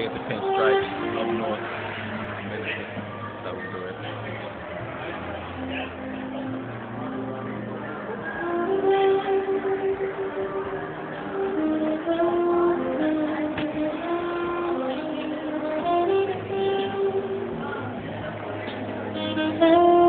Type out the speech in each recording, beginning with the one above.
here at the pinstripes up north. That was good. Thank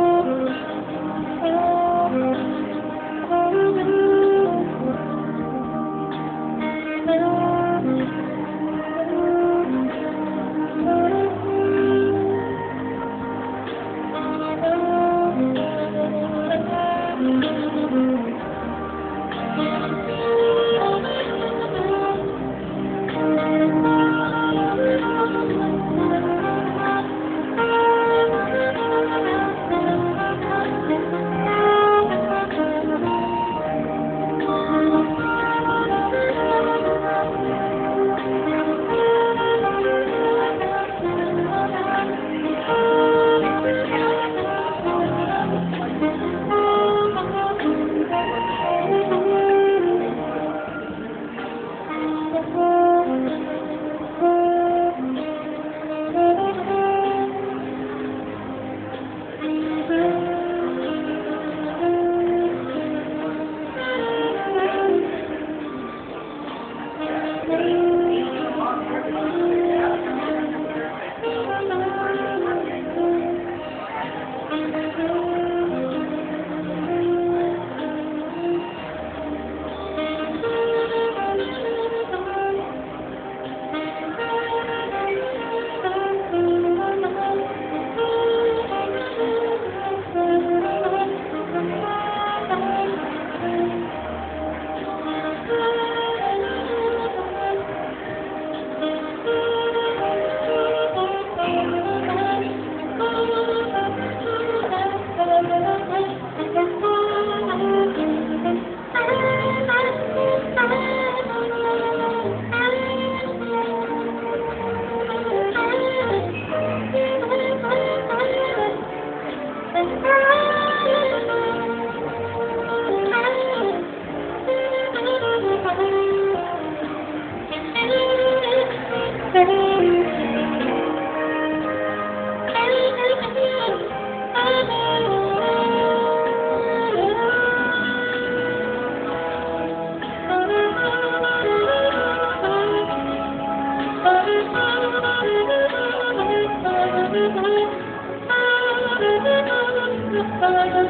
you.